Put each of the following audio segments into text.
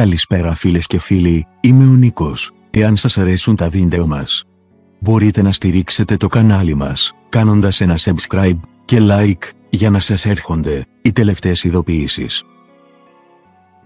Καλησπέρα φίλες και φίλοι, είμαι ο Νίκος. Εάν σας αρέσουν τα βίντεο μας, μπορείτε να στηρίξετε το κανάλι μας, κάνοντας ένα subscribe και like, για να σας έρχονται οι τελευταίες ειδοποιήσεις.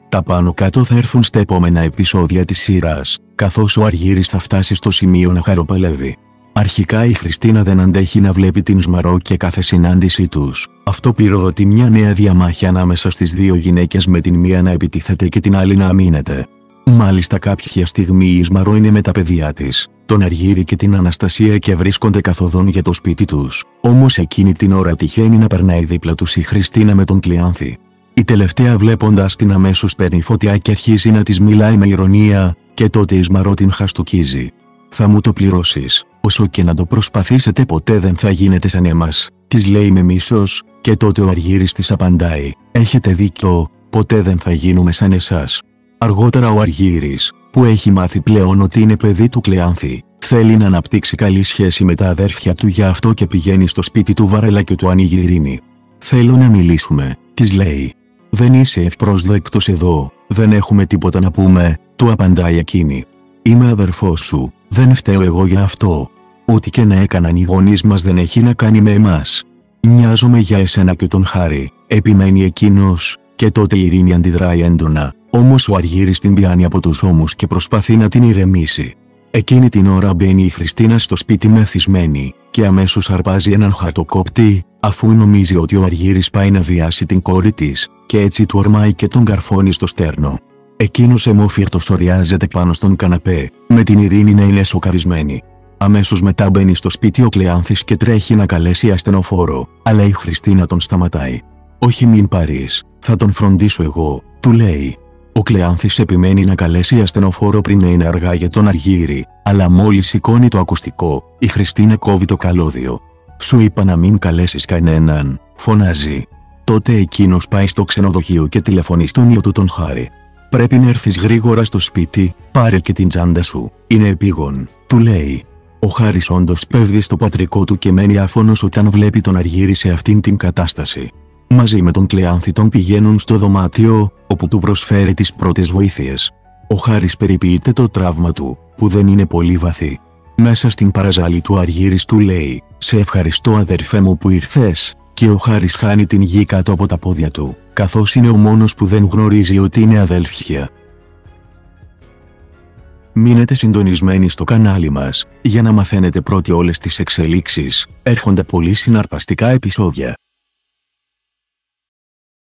Τα πάνω κάτω θα έρθουν στα επόμενα επεισόδια της σειράς, καθώς ο Αργύρης θα φτάσει στο σημείο να χαροπαλεύει. Αρχικά η Χριστίνα δεν αντέχει να βλέπει την Σμαρό και κάθε συνάντησή τους. Αυτό πυροδοτεί μια νέα διαμάχη ανάμεσα στις δύο γυναίκες με την μία να επιτίθεται και την άλλη να αμήνεται. Μάλιστα κάποια στιγμή η Σμαρό είναι με τα παιδιά της, τον Αργύρη και την Αναστασία και βρίσκονται καθοδόν για το σπίτι τους. Όμως εκείνη την ώρα τυχαίνει να περνάει δίπλα τους η Χριστίνα με τον Κλειάνθη. Η τελευταία βλέποντας την αμέσως παίρνει φωτιά και αρχίζει να της μιλάει με ηρωνία, και τότε η Σμαρό την χαστοκίζει. Θα μου το πληρώσεις, όσο και να το προσπαθήσετε ποτέ δεν θα γίνετε σαν εμάς, της λέει με μίσος, και τότε ο Αργύρης της απαντάει, έχετε δίκιο, ποτέ δεν θα γίνουμε σαν εσάς. Αργότερα ο Αργύρης, που έχει μάθει πλέον ότι είναι παιδί του Κλεάνθη, θέλει να αναπτύξει καλή σχέση με τα αδέρφια του γι' αυτό και πηγαίνει στο σπίτι του Βαρέλα και του ανοίγει ειρήνη. Θέλω να μιλήσουμε, της λέει. Δεν είσαι ευπρόσδεκτος εδώ, δεν έχουμε τίποτα να πούμε, του απαντάει εκείνη. Είμαι αδερφός σου, δεν φταίω εγώ για αυτό. Ό,τι και να έκαναν οι γονείς μας δεν έχει να κάνει με εμάς. Μοιάζομαι για εσένα και τον Χάρη, επιμένει εκείνος, και τότε η Ειρήνη αντιδράει έντονα, όμως ο Αργύρης την πιάνει από τους ώμους και προσπαθεί να την ηρεμήσει. Εκείνη την ώρα μπαίνει η Χριστίνα στο σπίτι μεθυσμένη, και αμέσως αρπάζει έναν χαρτοκόπτη, αφού νομίζει ότι ο Αργύρης πάει να βιάσει την κόρη της, και έτσι του ορμάει και τον καρφώνει στο στέρνο. Εκείνος αιμόφυρτος οριάζεται πάνω στον καναπέ, με την ειρήνη να είναι σοκαρισμένη. Αμέσως μετά μπαίνει στο σπίτι ο Κλεάνθης και τρέχει να καλέσει ασθενοφόρο, αλλά η Χριστίνα τον σταματάει. «Όχι μην πάρεις, θα τον φροντίσω εγώ», του λέει. Ο Κλεάνθης επιμένει να καλέσει ασθενοφόρο πριν να είναι αργά για τον Αργύρι, αλλά μόλις σηκώνει το ακουστικό, η Χριστίνα κόβει το καλώδιο. «Σου είπα να μην καλέσεις κανέναν», φωνάζει. Τότε εκείνος πάει στο ξενοδοχείο και τηλεφωνεί στον ιό του τον Χάρη. Πρέπει να έρθεις γρήγορα στο σπίτι, πάρε και την τσάντα σου, είναι επίγον, του λέει. Ο Χάρης όντως πέφτει στο πατρικό του και μένει άφωνος όταν βλέπει τον Αργύρη σε αυτήν την κατάσταση. Μαζί με τον Κλεάνθη τον πηγαίνουν στο δωμάτιο, όπου του προσφέρει τις πρώτες βοήθειες. Ο Χάρης περιποιείται το τραύμα του, που δεν είναι πολύ βαθύ. Μέσα στην παραζάλη του Αργύρης του λέει «Σε ευχαριστώ αδερφέ μου που ήρθες» και ο Χάρης χάνει την γη κάτω από τα πόδια του, καθώς είναι ο μόνος που δεν γνωρίζει ότι είναι αδέλφια. Μείνετε συντονισμένοι στο κανάλι μας, για να μαθαίνετε πρώτοι όλες τις εξελίξεις, έρχονται πολύ συναρπαστικά επεισόδια.